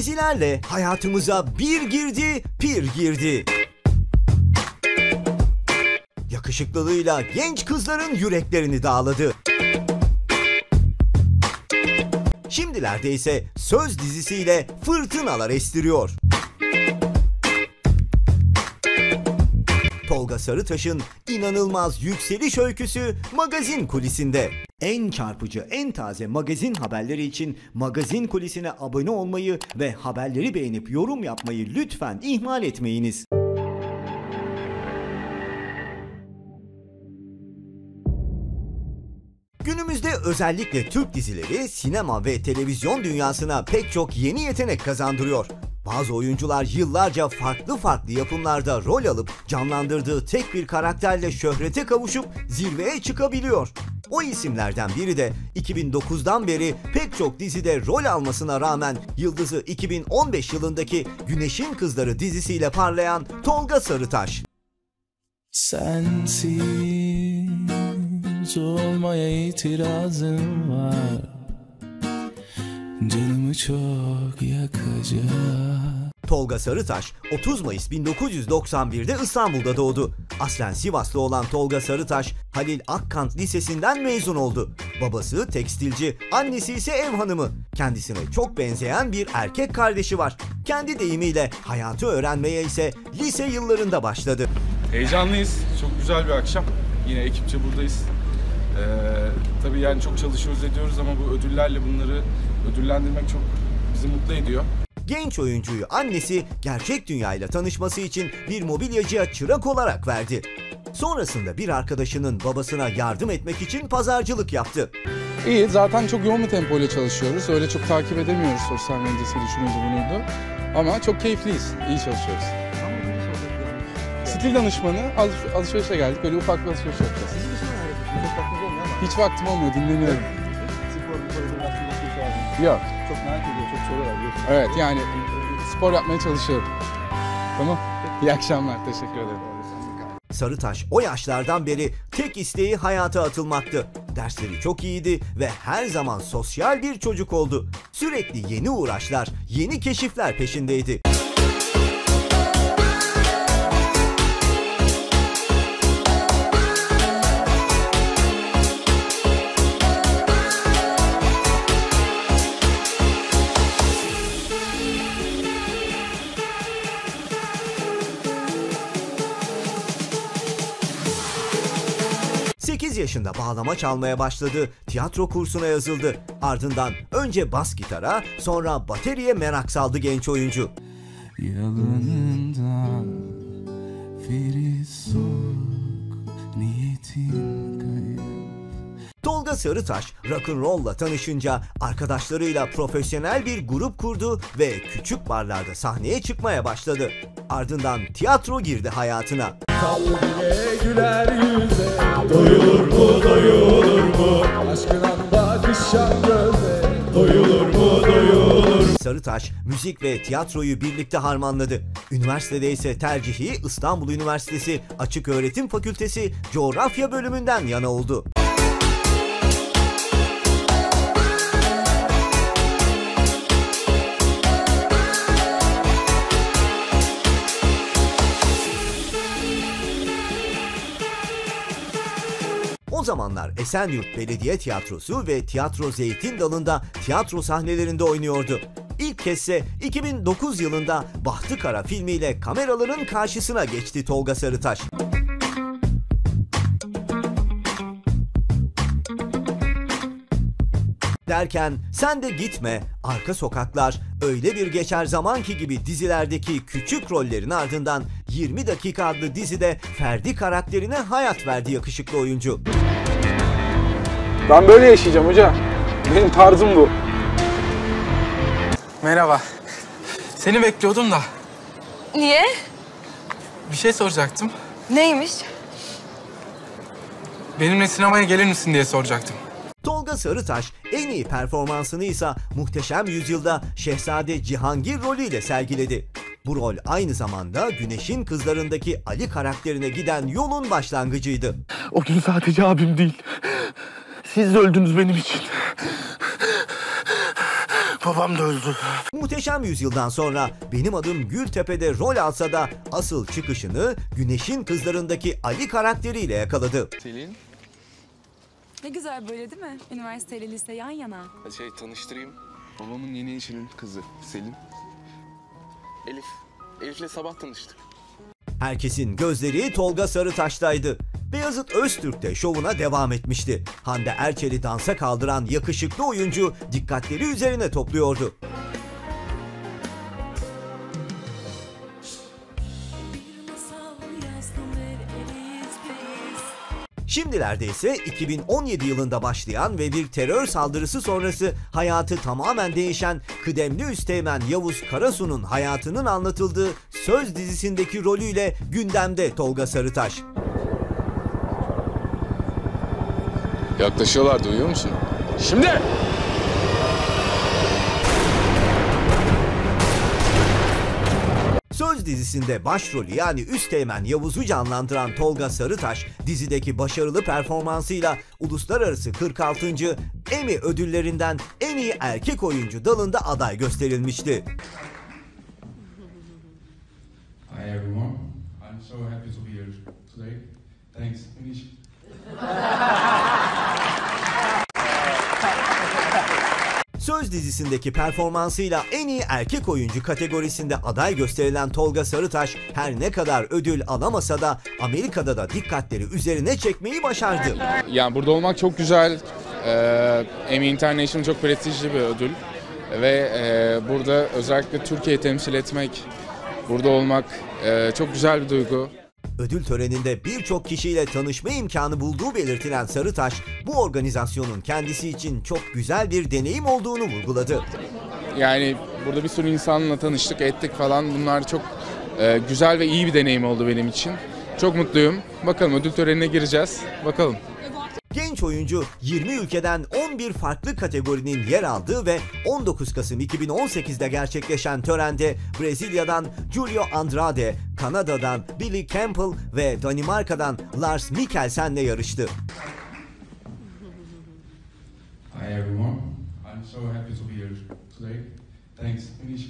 Dizilerle hayatımıza bir girdi, pir girdi. Yakışıklılığıyla genç kızların yüreklerini dağladı. Şimdilerde ise Söz dizisiyle fırtınalar estiriyor. Tolga Sarıtaş'ın inanılmaz yükseliş öyküsü magazin kulisinde. En çarpıcı, en taze magazin haberleri için magazin kulisine abone olmayı ve haberleri beğenip yorum yapmayı lütfen ihmal etmeyiniz. Günümüzde özellikle Türk dizileri sinema ve televizyon dünyasına pek çok yeni yetenek kazandırıyor. Bazı oyuncular yıllarca farklı farklı yapımlarda rol alıp canlandırdığı tek bir karakterle şöhrete kavuşup zirveye çıkabiliyor. O isimlerden biri de 2009'dan beri pek çok dizide rol almasına rağmen yıldızı 2015 yılındaki Güneşin Kızları dizisiyle parlayan Tolga Sarıtaş. Sensiz olmaya itirazım var Canımı çok yakacak Tolga Sarıtaş 30 Mayıs 1991'de İstanbul'da doğdu. Aslen Sivaslı olan Tolga Sarıtaş, Halil Akkant Lisesi'nden mezun oldu. Babası tekstilci, annesi ise ev hanımı. Kendisine çok benzeyen bir erkek kardeşi var. Kendi deyimiyle hayatı öğrenmeye ise lise yıllarında başladı. Heyecanlıyız. Çok güzel bir akşam. Yine ekipçe buradayız. Ee, tabii yani çok çalışıyoruz ediyoruz ama bu ödüllerle bunları ödüllendirmek çok bizi mutlu ediyor. Genç oyuncuyu annesi gerçek dünyayla tanışması için bir mobilyacıya çırak olarak verdi. Sonrasında bir arkadaşının babasına yardım etmek için pazarcılık yaptı. İyi zaten çok yoğun bir tempoyla çalışıyoruz. Öyle çok takip edemiyoruz sosyal medyasıyla şunuydu bunuydu. Ama çok keyifliyiz. iyi çalışıyoruz. Stil danışmanı alış- alışverişe geldik. Böyle ufak bir alışveriş yapacağız. Hiç vaktim olmuyor dinleniyorum. Yok. Çok merak ediyor, çok soruyorlar. Evet yani spor yapmaya çalışıyorum. Tamam. İyi akşamlar. Teşekkür ederim. Sarıtaş o yaşlardan beri tek isteği hayata atılmaktı. Dersleri çok iyiydi ve her zaman sosyal bir çocuk oldu. Sürekli yeni uğraşlar, yeni keşifler peşindeydi. Sekiz yaşında bağlama çalmaya başladı, tiyatro kursuna yazıldı. Ardından önce bas gitara, sonra bateriye merak saldı genç oyuncu. Yalanından feri soğuk Niyetin Tolga Sarıtaş rock'n'roll'la tanışınca arkadaşlarıyla profesyonel bir grup kurdu ve küçük barlarda sahneye çıkmaya başladı. Ardından tiyatro girdi hayatına. güler yüze Doyulur mu doyulur mu Aşkından bakışan göze Doyulur mu doyulur Sarıtaş müzik ve tiyatroyu birlikte harmanladı. Üniversitede ise tercihi İstanbul Üniversitesi Açık Öğretim Fakültesi Coğrafya bölümünden yana oldu. O zamanlar Esenyurt Belediye Tiyatrosu ve Tiyatro Zeytin Dalı'nda tiyatro sahnelerinde oynuyordu. İlk kezde 2009 yılında Bahtı Kara filmiyle kameraların karşısına geçti Tolga Sarıtaş. Derken sen de gitme, arka sokaklar, öyle bir geçer zamanki gibi dizilerdeki küçük rollerin ardından 20 dakika adlı dizide Ferdi karakterine hayat verdi yakışıklı oyuncu. Ben böyle yaşayacağım hoca. Benim tarzım bu. Merhaba. Seni bekliyordum da Niye? bir şey soracaktım. Neymiş? Benimle sinemaya gelir misin diye soracaktım. Tolga Sarıtaş en iyi performansını ise Muhteşem Yüzyılda Şehzade Cihangir rolüyle sergiledi. Bu rol aynı zamanda Güneşin Kızlarındaki Ali karakterine giden yolun başlangıcıydı. O gün sadece abim değil. Siz de öldünüz benim için. Babam da öldü. Muhteşem Yüzyıl'dan sonra Benim Adım Gültepe'de rol alsa da asıl çıkışını Güneşin Kızlarındaki Ali karakteriyle yakaladı. Selin, Ne güzel böyle değil mi? Üniversiteyle lise yan yana. şey tanıştırayım. Babamın yeni eşinin kızı Selin. Elif. Elif'le sabah tanıştık. Herkesin gözleri Tolga Sarıtaş'taydı. Beyazıt Öztürk de şovuna devam etmişti. Hande Erçel'i dansa kaldıran yakışıklı oyuncu dikkatleri üzerine topluyordu. Şimdilerde ise 2017 yılında başlayan ve bir terör saldırısı sonrası hayatı tamamen değişen kıdemli üsteğmen Yavuz Karasu'nun hayatının anlatıldığı Söz dizisindeki rolüyle gündemde Tolga Sarıtaş. Yaklaşıyorlar duyuyor musun? Şimdi! Söz dizisinde başrolü yani Üsteğmen Yavuz'u canlandıran Tolga Sarıtaş dizideki başarılı performansıyla uluslararası 46. Emmy ödüllerinden en iyi erkek oyuncu dalında aday gösterilmişti. Hi everyone. I'm so happy to be here today. Thanks. Söz dizisindeki performansıyla en iyi erkek oyuncu kategorisinde aday gösterilen Tolga Sarıtaş her ne kadar ödül alamasa da Amerika'da da dikkatleri üzerine çekmeyi başardı. Yani burada olmak çok güzel. Ee, Emmy International çok prestijli bir ödül. Ve e, burada özellikle Türkiye'yi temsil etmek, burada olmak e, çok güzel bir duygu. Ödül töreninde birçok kişiyle tanışma imkanı bulduğu belirtilen Sarıtaş, bu organizasyonun kendisi için çok güzel bir deneyim olduğunu vurguladı. Yani burada bir sürü insanla tanıştık, ettik falan. Bunlar çok e, güzel ve iyi bir deneyim oldu benim için. Çok mutluyum. Bakalım ödül törenine gireceğiz. Bakalım. Genç oyuncu 20 ülkeden 11 farklı kategorinin yer aldığı ve 19 Kasım 2018'de gerçekleşen törende Brezilya'dan Julio Andrade, Kanada'dan Billy Campbell ve Danimarka'dan Lars Mikkelsen'le yarıştı. Hi everyone. I'm so happy to be here today. Thanks, Manish.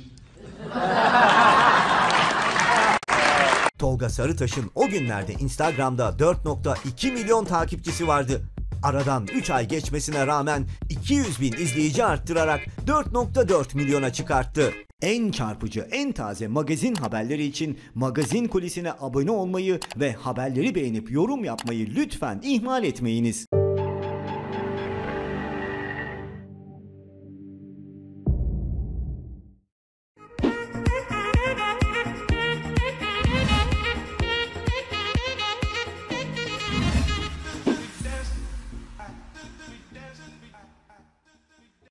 Tolga Sarıtaş'ın o günlerde Instagram'da 4.2 milyon takipçisi vardı. Aradan 3 ay geçmesine rağmen 200 bin izleyici arttırarak 4.4 milyona çıkarttı. En çarpıcı, en taze magazin haberleri için magazin kulisine abone olmayı ve haberleri beğenip yorum yapmayı lütfen ihmal etmeyiniz.